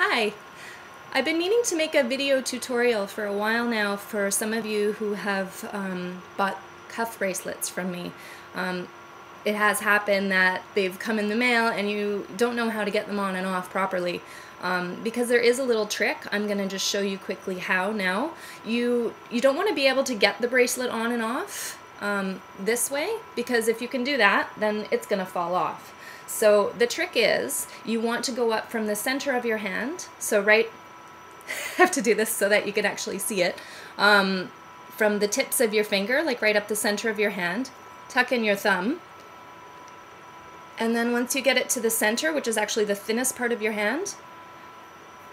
Hi! I've been meaning to make a video tutorial for a while now for some of you who have um, bought cuff bracelets from me. Um, it has happened that they've come in the mail and you don't know how to get them on and off properly. Um, because there is a little trick, I'm going to just show you quickly how now. You, you don't want to be able to get the bracelet on and off um, this way because if you can do that, then it's going to fall off. So the trick is you want to go up from the center of your hand. So right, I have to do this so that you can actually see it. Um, from the tips of your finger, like right up the center of your hand, tuck in your thumb. And then once you get it to the center, which is actually the thinnest part of your hand,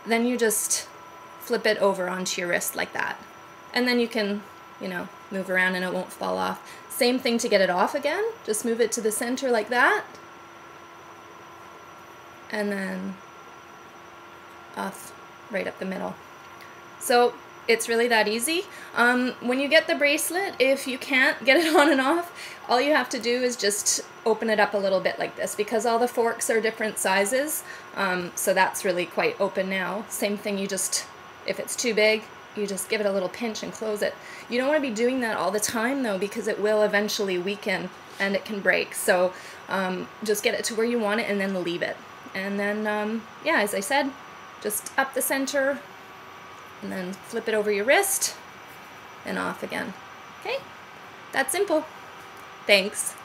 then you just flip it over onto your wrist like that. And then you can, you know, move around and it won't fall off. Same thing to get it off again. Just move it to the center like that and then off right up the middle. So it's really that easy. Um, when you get the bracelet, if you can't get it on and off, all you have to do is just open it up a little bit like this because all the forks are different sizes. Um, so that's really quite open now. Same thing, you just, if it's too big, you just give it a little pinch and close it. You don't want to be doing that all the time though because it will eventually weaken and it can break. So um, just get it to where you want it and then leave it. And then, um, yeah, as I said, just up the center and then flip it over your wrist and off again. Okay, that's simple. Thanks.